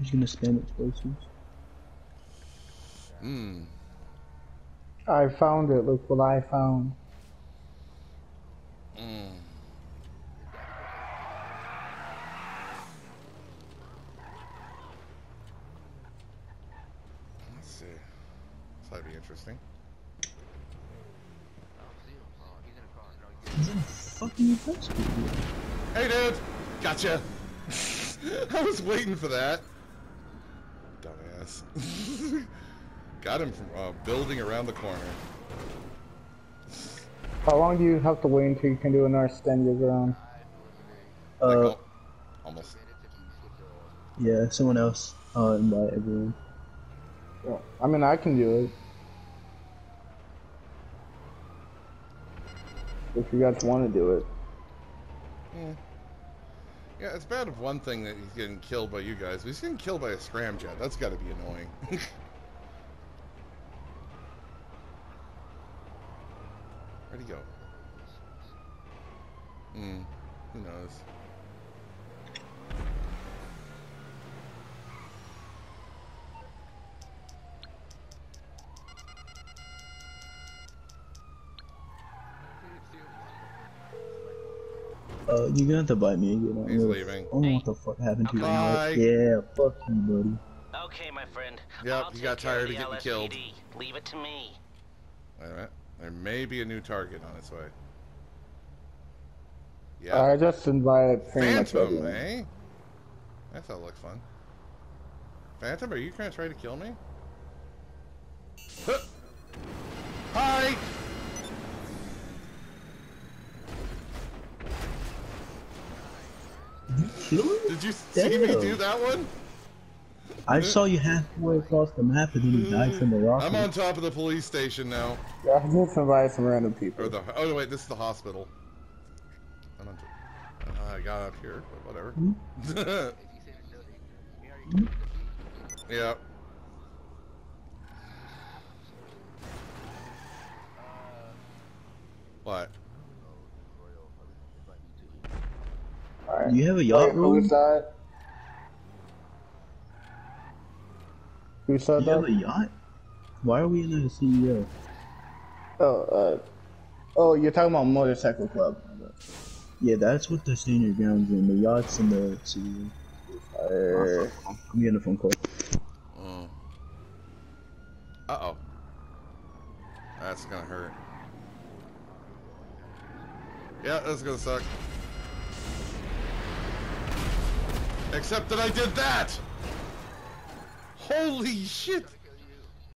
He's gonna spam explosives. Hmm. I found it. Look what I found. Mm. Let's see. This might be interesting. He's in a fucking. Hey, dude! Gotcha! I was waiting for that. Dumbass. Got him from uh, building around the corner. How long do you have to wait until you can do another stand your ground? Like, Uh, al- almost. yeah, someone else. Uh, invite everyone. Well, I mean, I can do it. If you guys want to do it. Yeah. Yeah, it's bad of one thing that he's getting killed by you guys, but he's getting killed by a scramjet. That's got to be annoying. Where'd he go? Hmm. Who knows? Uh, you're gonna have to bite me again. I He's don't know- leaving. I don't know what the fuck happened to you. Bye. Yeah, fuck you, buddy. Okay, my friend. Yep, I'll he got tired of of the getting killed. Leave it to me. Wait a minute. There may be a new target on its way. Yeah. I just invited pretty Phantom, everyone. eh? That sounds like fun. Phantom, are you gonna try to kill me? Huh. Hi! Kill him? Did you see me do that one? I saw you halfway across the map and then you died from the rocket. I'm on top of the police station now. Yeah, I just invited some random people. Or the oh wait, this is the hospital. I'm on t- uh, I got up here, but whatever. yeah. What? Alright. Do you have a yacht Wait, room? who's that? Who Do said You have a yacht? Why are we in a CEO? Oh, uh, oh, you're talking about motorcycle club. Yeah, that's what the senior grounds in. The yachts and the CEO. Uh, I'm getting a phone call. Mm. Uh oh. That's gonna hurt. Yeah, that's gonna suck. Except that I did that! Holy shit!